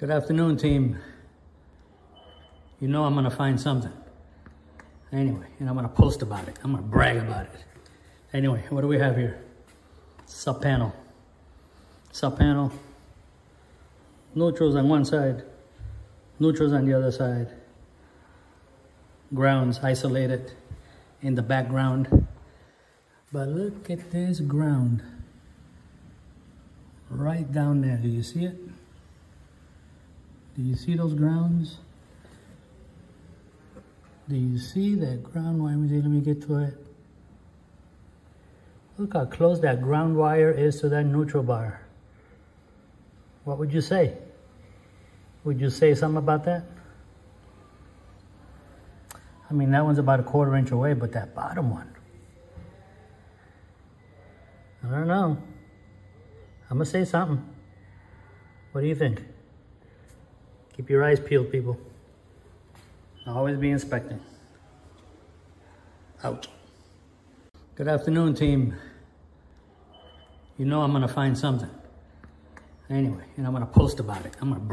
Good afternoon, team. You know I'm gonna find something. Anyway, and I'm gonna post about it. I'm gonna brag about it. Anyway, what do we have here? Sub panel. Sub panel. Neutrals on one side, neutrals on the other side. Grounds isolated in the background. But look at this ground. Right down there. Do you see it? Do you see those grounds? Do you see that ground wire? Let me get to it. Look how close that ground wire is to that neutral bar. What would you say? Would you say something about that? I mean, that one's about a quarter inch away, but that bottom one. I don't know. I'm going to say something. What do you think? Keep your eyes peeled, people. Always be inspecting. Out. Good afternoon, team. You know I'm going to find something. Anyway, and I'm going to post about it. I'm going to